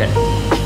können.